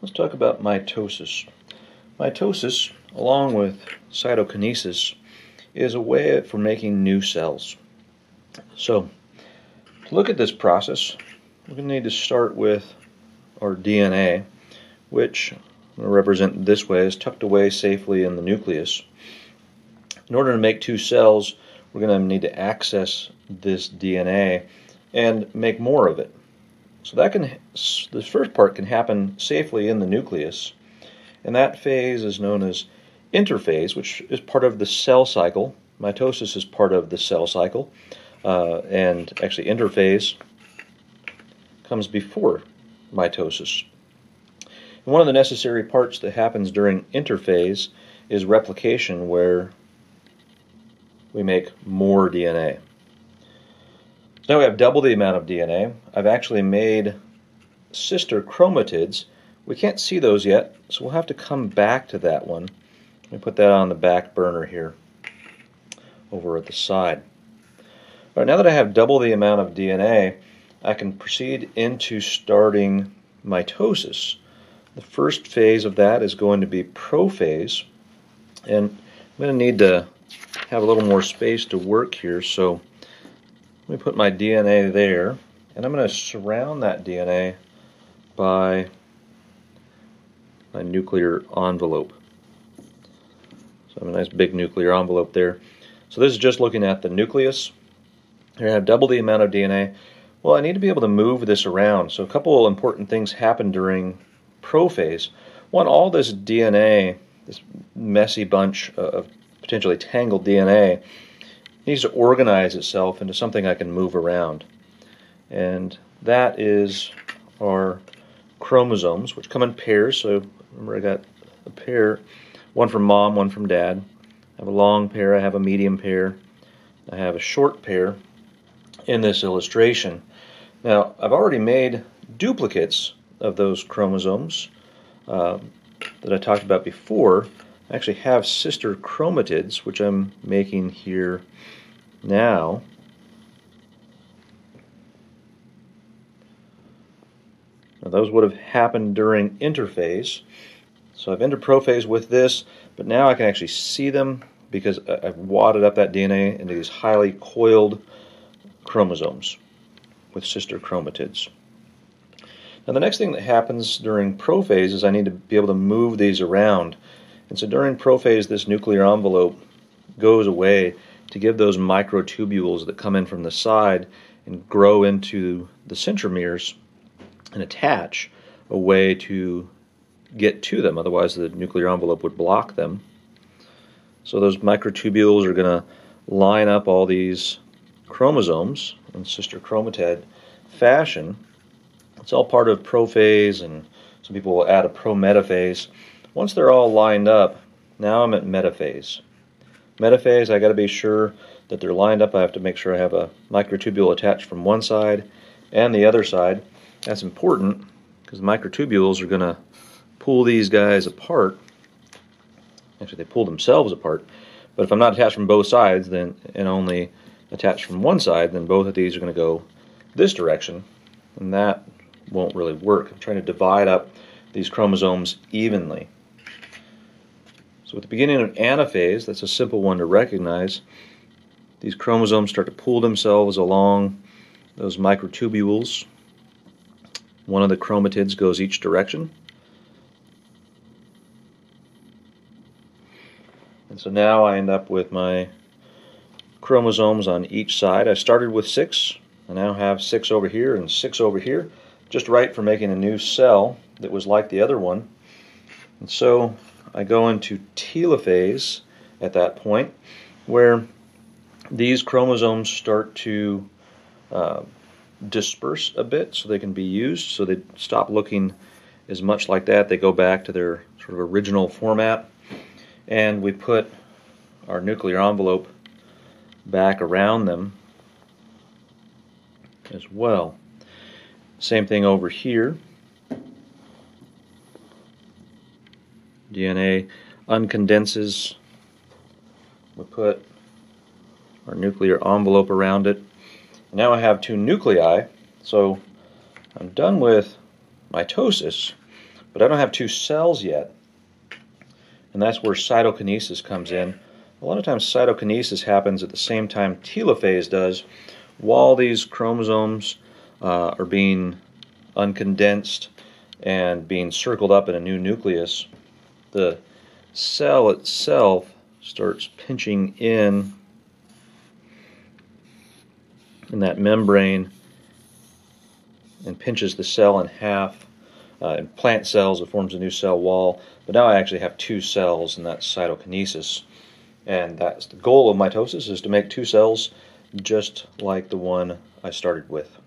let's talk about mitosis. Mitosis, along with cytokinesis, is a way for making new cells. So, to look at this process, we're going to need to start with our DNA, which I'm going to represent this way is tucked away safely in the nucleus. In order to make two cells, we're going to need to access this DNA and make more of it. So that can the first part can happen safely in the nucleus, and that phase is known as interphase, which is part of the cell cycle. Mitosis is part of the cell cycle, uh, and actually interphase comes before mitosis. And one of the necessary parts that happens during interphase is replication, where we make more DNA. Now we have double the amount of DNA. I've actually made sister chromatids. We can't see those yet, so we'll have to come back to that one. Let me put that on the back burner here over at the side. All right, now that I have double the amount of DNA, I can proceed into starting mitosis. The first phase of that is going to be prophase, and I'm going to need to have a little more space to work here, so let me put my DNA there, and I'm going to surround that DNA by my nuclear envelope. So I have a nice big nuclear envelope there. So this is just looking at the nucleus. Here I have double the amount of DNA. Well, I need to be able to move this around. So a couple important things happen during prophase. One, all this DNA, this messy bunch of potentially tangled DNA, needs to organize itself into something I can move around. And that is our chromosomes, which come in pairs. So remember, I got a pair, one from mom, one from dad. I have a long pair, I have a medium pair, I have a short pair in this illustration. Now, I've already made duplicates of those chromosomes uh, that I talked about before. I actually have sister chromatids, which I'm making here now, now those would have happened during interphase. So I've entered prophase with this, but now I can actually see them because I've wadded up that DNA into these highly coiled chromosomes with sister chromatids. Now the next thing that happens during prophase is I need to be able to move these around. And so during prophase, this nuclear envelope goes away to give those microtubules that come in from the side and grow into the centromeres and attach a way to get to them. Otherwise, the nuclear envelope would block them. So those microtubules are going to line up all these chromosomes in sister chromatid fashion. It's all part of prophase, and some people will add a prometaphase. Once they're all lined up, now I'm at metaphase. Metaphase, I got to be sure that they're lined up. I have to make sure I have a microtubule attached from one side and the other side. That's important because the microtubules are going to pull these guys apart. Actually, they pull themselves apart. But if I'm not attached from both sides, then and only attached from one side, then both of these are going to go this direction, and that won't really work. I'm trying to divide up these chromosomes evenly. So at the beginning of anaphase, that's a simple one to recognize, these chromosomes start to pull themselves along those microtubules. One of the chromatids goes each direction. And so now I end up with my chromosomes on each side. I started with six. I now have six over here and six over here. Just right for making a new cell that was like the other one. And so I go into telophase at that point, where these chromosomes start to uh, disperse a bit so they can be used, so they stop looking as much like that. They go back to their sort of original format, and we put our nuclear envelope back around them as well. Same thing over here. DNA uncondenses. We put our nuclear envelope around it. Now I have two nuclei, so I'm done with mitosis, but I don't have two cells yet. And that's where cytokinesis comes in. A lot of times cytokinesis happens at the same time telophase does, while these chromosomes uh, are being uncondensed and being circled up in a new nucleus. The cell itself starts pinching in in that membrane and pinches the cell in half. Uh, in plant cells, it forms a new cell wall. But now I actually have two cells, and that's cytokinesis. And that's the goal of mitosis is to make two cells just like the one I started with.